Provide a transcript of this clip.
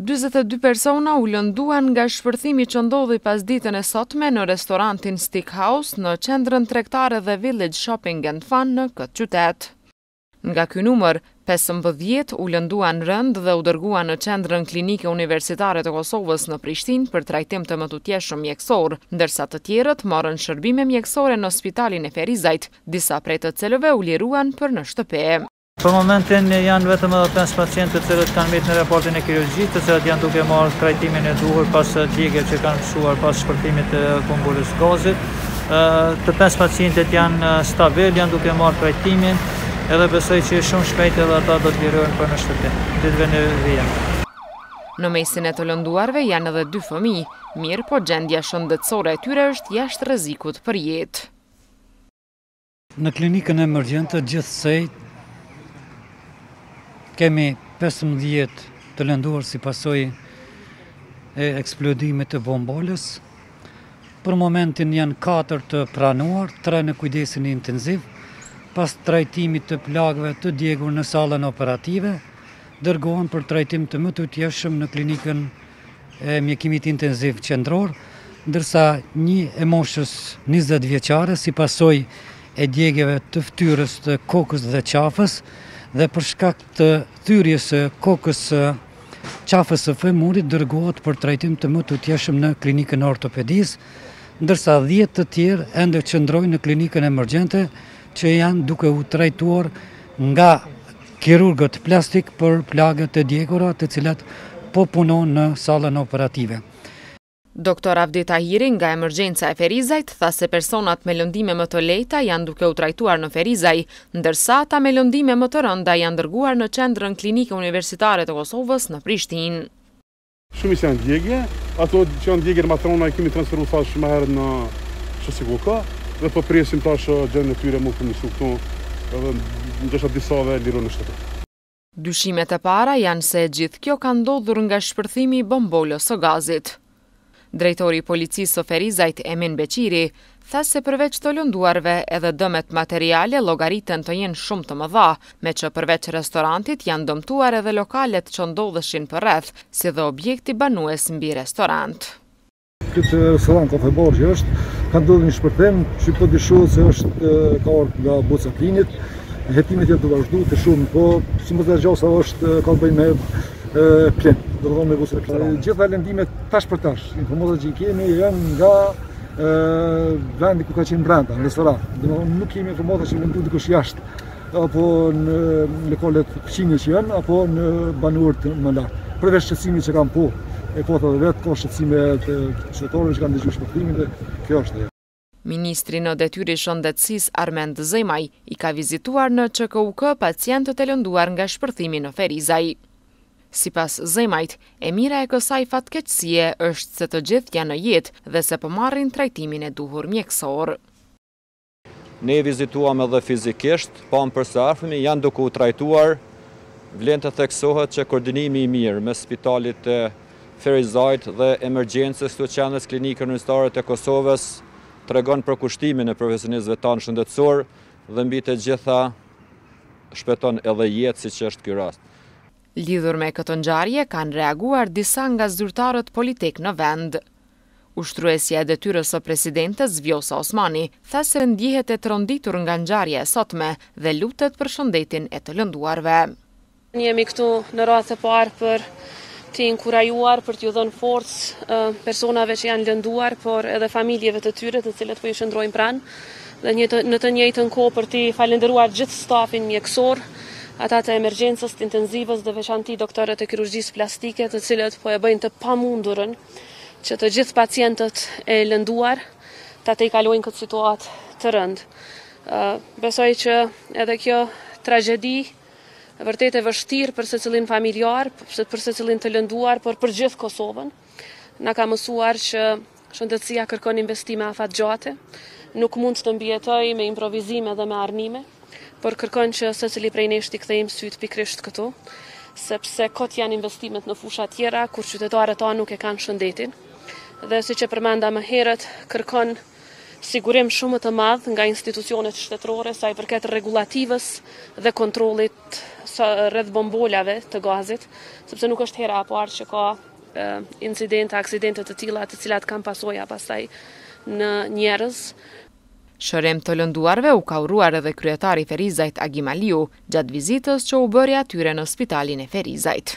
Dyzet e dy persona u lënduan nga shpërthimi që ndodhi pasditen e sotme në restorantin Steak House në qendrën tregtare The Village Shopping and Fun në këtë qytet. Nga ky numër, pesëmbëdhjetë u lënduan rëndë dhe u dërguan në Qendrën Klinike Universitare të Kosovës në Prishtinë për trajtim të mëtutjeshëm mjekësor, ndërsa të tjerët morën shërbime mjekësore në spitalin e Ferizajt, disa prej të cilëve u liruan për në shtëpi. Për momentin janë vetëm edhe pesë pacientë të cilët kanë mbetë në repartin e kirurgjisë, të cilat janë duke marrë trajtimin e duhur pas djegjes që kanë pësuar pas shpërthimit të bombolës gazit. Të pesë pacientët janë stabil, janë duke marrë trajtimin, edhe besoj që shumë shpejt edhe ata do të lirohen për në shtëpi, ditëve në vijim. Në mesin e të lënduarve janë edhe dy fëmijë, mirëpo gjendja shëndetësore e tyre është jashtë rrezikut për jetë. Në klinikën emergjente gjithsej kemi 15 të lënduar si pasojë e eksplodimit të bombolës. Për momentin janë 4 të pranuar, 3 në kujdesin intenziv, pas trajtimit të plagëve të djegur në sallën operative, dërgohen për trajtim të mëtutjeshëm në klinikën e mjekimit intenziv qendror, ndërsa një e moshës 20 vjeçare si pasojë e djegjeve të fytyrës, të kokës dhe qafës dhe për shkak të thyrjes së kokës së qafës së femurit dërgohet për trajtim të mëtutjeshëm në klinikën e ortopedisë, ndërsa 10 të tjerë ende qëndrojnë në klinikën emergjente që janë duke u trajtuar nga kirurgët plastik për plagë të djegura të cilat po punojnë në sallën operative. Doktor Avdi Tahiri nga Emergjenca e Ferizajt tha se personat me lëndime më të lehta janë duke u trajtuar në Ferizaj, ndërsa ata me lëndime më të rënda janë dërguar në Qendrën Klinike Universitare të Kosovës në Prishtinë. Shumica janë djegje, ato që janë djegje ma t'rona i kemi transferu thash më herët në QKUK dhe po presim tash gjendjen e tyre me përmisu këtu dhe në gjësha disa me liru në shtëpi. Dyshimet e para janë se e gjithë kjo ka ndodhur nga shpërthimi i bombolës së gazit. Drejtori i Policisë së Ferizajt, Emin Beqiri, tha se përveç të lënduarve edhe dëmet materiale llogariten të jenë shumë të mëdha, meqë përveç restorantit janë dëmtuar edhe lokalet që ndodheshin përreth, si dhe objekti banues mbi restorant. Këtë restoran kafe bar që është, ka ndodhur një shpërthim që po dyshohet se është ka ardhur nga boca e plinit. Hetimet janë të vazhdueshme, po si me gjasa është ka të bëjë me plin. Do të thotë me boca e plinit. Gjitha lëndimet tash për tash, informata që i kemi janë nga vendi ku ka qenë brenda, në restoran. Domethënë nuk kemi informata që u lëndu dikush jashtë, apo në lokalet fqinje që janë, apo në banorët më lart. Përveç shqetësimi që kam pa, e patë edhe vetë, ka shqetësime te qytetarët që kanë dëgju shpërthimin dhe kjo është dhe. Ministri në detyrë i Shëndetësisë Armend Zemaj i ka vizituar në QKUK pacientët e lënduar nga shpërthimi në Ferizaj. Sipas Zemajt, e mira e kësaj fatkeqësie është se të gjithë janë në jetë dhe se po marrin trajtimin e duhur mjekësor. Ne i vizituam edhe fizikisht, pamë për së afërmi, janë duke u trajtuar. Vlen të theksohet që koordinimi i mirë mes spitalit të Ferizajt dhe Emergjencës së Qendrës Klinike Universitare të Kosovës tregon përkushtimin e profesionistëve tanë shëndetësorë dhe mbi të gjitha shpëton edhe jetë siç është ky rast. Lidhur me këtë ngjarje kanë reaguar disa nga zyrtarët politikë në vend. Ushtruesja e detyrës së presidentes Vjosa Osmani tha se ndjehet e tronditur nga ngjarja e sotme dhe lutet për shëndetin e të lënduarve. Ne jemi këtu në radhë të parë për t'i inkurajuar, për t'iu dhënë forcë personave që janë lënduar, por edhe familjeve të tyre, të cilët po ju qëndrojnë pranë. Dhe në të, në të njëjtën kohë për t'i falënderuar gjithë stafin mjekësor, ata të emergjencës, të intensivës dhe veçanti doktorët e kirurgjisë plastike, të cilët po e bëjnë të pamundurën që të gjithë pacientët e lënduar ta tejkalojnë këtë situatë të rëndë. Besoj që edhe kjo tragjedi vërtet e vështirë për secilin familjar, për secilin të lënduar, por për gjithë Kosovën, na ka mësuar që Shëndetësia kërkon investime afatgjate, nuk mund të mbijetojmë me improvizime dhe me arnime, por kërkon që secili prej nesh t'i kthejmë sytë pikërisht këtu, sepse kot janë investimet në fusha tjera kur qytetarët tanë nuk e kanë shëndetin dhe siç e përmenda më herët, kërkon sigurim shumë më të madh nga institucionet shtetërore sa i përket rregullativës dhe kontrollit rreth bombolave të gazit, sepse nuk është hera e parë që ka incidente, aksidente të tilla të cilat kanë pasoja pastaj në njerëz. Shërim të lënduarve u ka uruar edhe kryetari i Ferizajt Agim Aliu, gjatë vizitës që u bëri atyre në spitalin e Ferizajt.